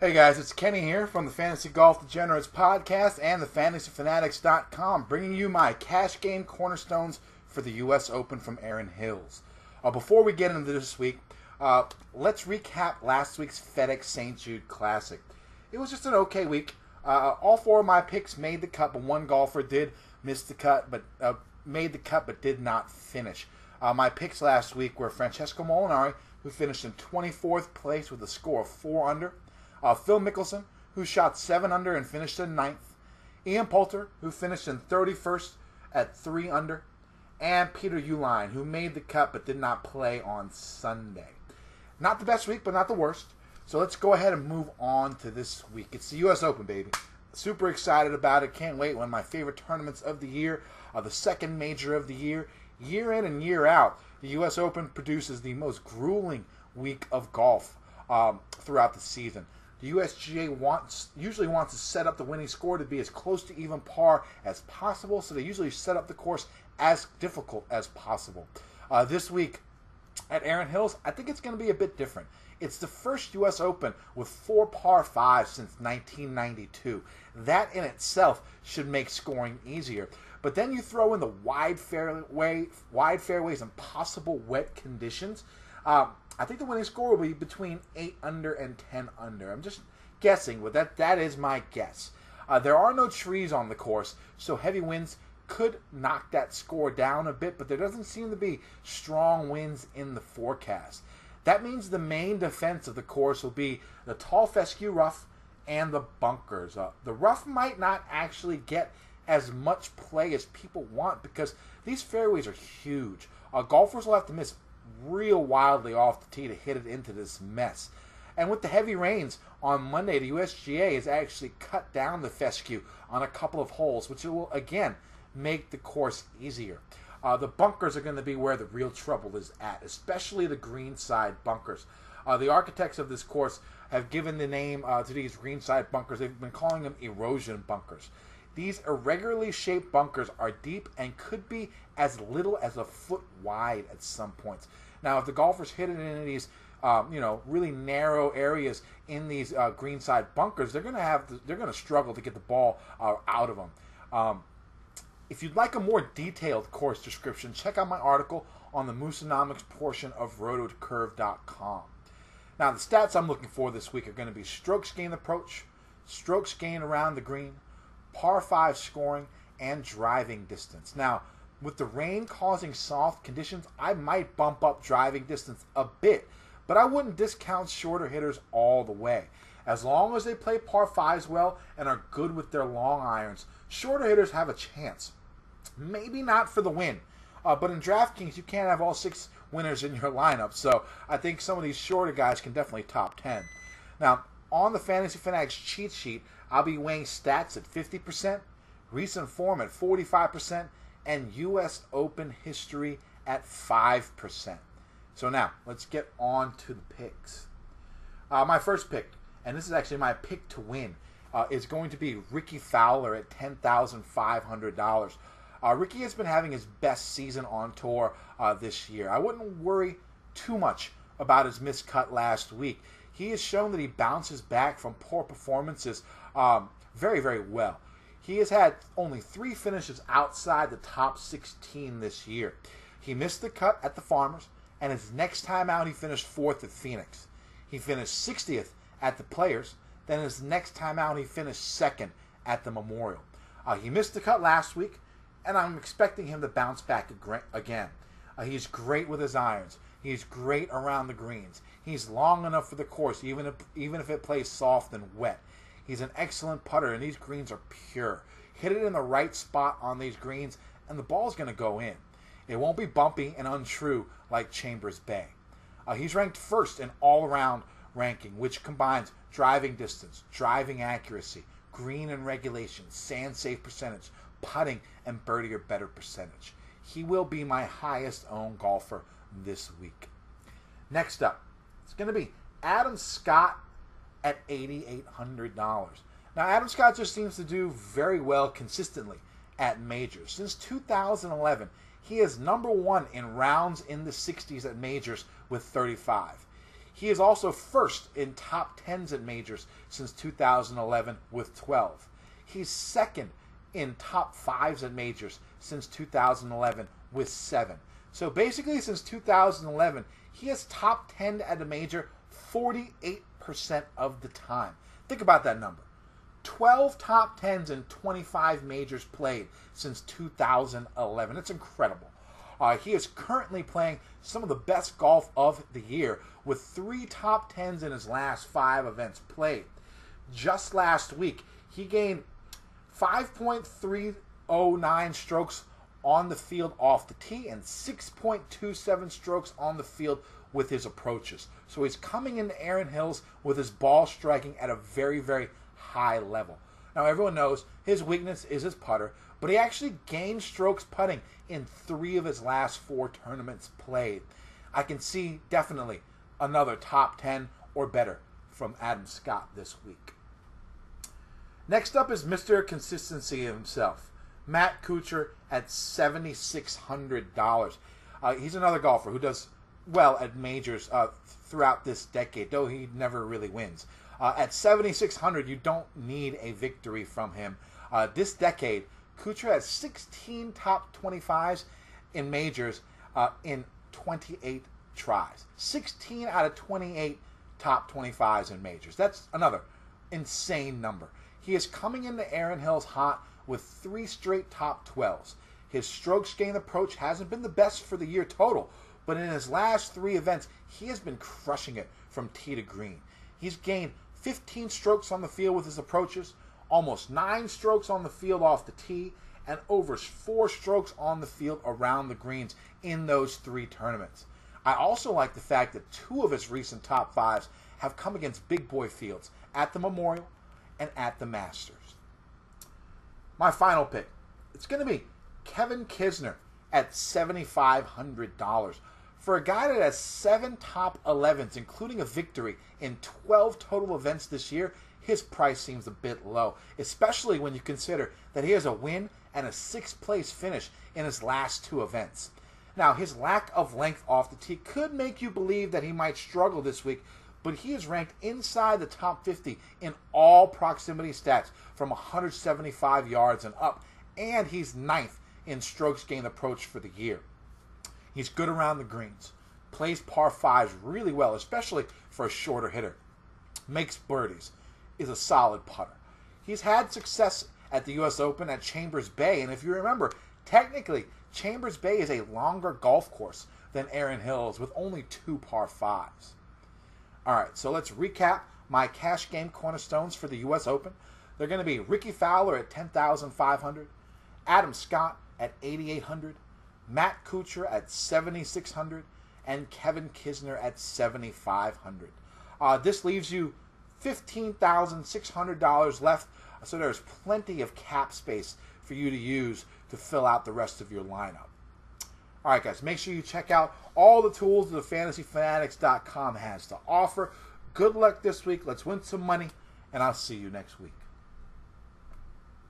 Hey guys, it's Kenny here from the Fantasy Golf Degenerates podcast and the FantasyFanatics.com, bringing you my cash game cornerstones for the U.S. Open from Erin Hills. Uh, before we get into this week, uh, let's recap last week's FedEx St. Jude Classic. It was just an okay week. Uh, all four of my picks made the cut, but one golfer did miss the cut, but uh, made the cut, but did not finish. Uh, my picks last week were Francesco Molinari, who finished in 24th place with a score of four under. Uh, Phil Mickelson, who shot 7 under and finished in ninth. Ian Poulter, who finished in 31st at 3 under. And Peter Uihlein, who made the cut but did not play on Sunday. Not the best week, but not the worst. So let's go ahead and move on to this week. It's the U.S. Open, baby. Super excited about it. Can't wait. One of my favorite tournaments of the year, uh, the second major of the year. Year in and year out, the U.S. Open produces the most grueling week of golf um, throughout the season. The USGA wants usually wants to set up the winning score to be as close to even par as possible, so they usually set up the course as difficult as possible. Uh, this week at Erin Hills, I think it's going to be a bit different. It's the first U.S. Open with four par fives since 1992. That in itself should make scoring easier. But then you throw in the wide fairway, wide fairways, and possible wet conditions. Um, I think the winning score will be between 8 under and 10 under. I'm just guessing, but that, that is my guess. Uh, there are no trees on the course, so heavy winds could knock that score down a bit, but there doesn't seem to be strong winds in the forecast. That means the main defense of the course will be the tall fescue rough and the bunkers. Uh, the rough might not actually get as much play as people want because these fairways are huge. Uh, golfers will have to miss real wildly off the tee to hit it into this mess. And with the heavy rains on Monday, the USGA has actually cut down the fescue on a couple of holes, which will again make the course easier. Uh, the bunkers are going to be where the real trouble is at, especially the greenside bunkers. Uh, the architects of this course have given the name uh, to these greenside bunkers. They've been calling them erosion bunkers. These irregularly shaped bunkers are deep and could be as little as a foot wide at some points. Now, if the golfers hit it in these, um, you know, really narrow areas in these uh, greenside bunkers, they're going to have they're going to struggle to get the ball uh, out of them. Um, if you'd like a more detailed course description, check out my article on the Moosonomics portion of rotocurve.com. Now, the stats I'm looking for this week are going to be strokes gained approach, strokes gained around the green, par 5 scoring, and driving distance. Now, with the rain causing soft conditions, I might bump up driving distance a bit, but I wouldn't discount shorter hitters all the way. As long as they play par 5s well and are good with their long irons, shorter hitters have a chance. Maybe not for the win, uh, but in DraftKings, you can't have all six winners in your lineup, so I think some of these shorter guys can definitely top 10. Now, on the Fantasy Fanatics cheat sheet, I'll be weighing stats at 50%, recent form at 45%, and U.S. Open history at 5%. So now, let's get on to the picks. Uh, my first pick, and this is actually my pick to win, uh, is going to be Rickie Fowler at $10,500. Uh, Rickie has been having his best season on tour uh, this year. I wouldn't worry too much about his miscut last week. He has shown that he bounces back from poor performances um, very, very well. He has had only three finishes outside the top 16 this year. He missed the cut at the Farmers, and his next time out, he finished fourth at Phoenix. He finished 60th at the Players. Then his next time out, he finished second at the Memorial. Uh, he missed the cut last week, and I'm expecting him to bounce back again. Uh, he's great with his irons. He's great around the greens. He's long enough for the course, even if even if it plays soft and wet. He's an excellent putter, and these greens are pure. Hit it in the right spot on these greens, and the ball's going to go in. It won't be bumpy and untrue like Chambers Bay. Uh, he's ranked first in all around ranking, which combines driving distance, driving accuracy, green and regulation, sand save percentage, putting, and birdie or better percentage. He will be my highest owned golfer this week. Next up, it's going to be Adam Scott at $8,800. Now, Adam Scott just seems to do very well consistently at majors. Since 2011, he is number one in rounds in the 60s at majors with 35. He is also first in top 10s at majors since 2011 with 12. He's second in top 5s at majors since 2011 with 7. So basically, since 2011, he has top 10 at a major 48% of the time. Think about that number. 12 top 10s and 25 majors played since 2011. It's incredible. Uh, he is currently playing some of the best golf of the year with three top 10s in his last five events played. Just last week, he gained 5.309 strokes on the field off the tee and 6.27 strokes on the field with his approaches. So he's coming into Erin Hills with his ball striking at a very, very high level. Now, everyone knows his weakness is his putter, but he actually gained strokes putting in three of his last four tournaments played. I can see definitely another top 10 or better from Adam Scott this week. Next up is Mr. Consistency himself, Matt Kuchar at $7,600. Uh, he's another golfer who does well at majors uh, throughout this decade, though he never really wins. Uh, at 7,600, you don't need a victory from him. Uh, this decade, Kuchar has 16 top 25s in majors uh, in 28 tries. 16 out of 28 top 25s in majors. That's another insane number. He is coming into Erin Hills hot with three straight top 12s. His strokes gain approach hasn't been the best for the year total, but in his last three events, he has been crushing it from tee to green. He's gained 15 strokes on the field with his approaches, almost nine strokes on the field off the tee, and over four strokes on the field around the greens in those three tournaments. I also like the fact that two of his recent top fives have come against big boy fields at the Memorial and at the Masters. My final pick, it's going to be Kevin Kisner at $7,500. For a guy that has seven top 11s, including a victory in 12 total events this year, his price seems a bit low, especially when you consider that he has a win and a sixth place finish in his last two events. Now, his lack of length off the tee could make you believe that he might struggle this week, but he is ranked inside the top 50 in all proximity stats from 175 yards and up, and he's ninth in strokes gained approach for the year. He's good around the greens, plays par fives really well, especially for a shorter hitter, makes birdies, is a solid putter. He's had success at the U.S. Open at Chambers Bay, and if you remember, technically, Chambers Bay is a longer golf course than Erin Hills with only two par fives. All right, so let's recap my cash game cornerstones for the U.S. Open. They're going to be Rickie Fowler at 10,500, Adam Scott at 8,800, Matt Kuchar at 7,600, and Kevin Kisner at 7,500. Uh, this leaves you $15,600 left, so there's plenty of cap space for you to use to fill out the rest of your lineup. All right, guys, make sure you check out all the tools that thefantasyfanatics.com has to offer. Good luck this week. Let's win some money, and I'll see you next week.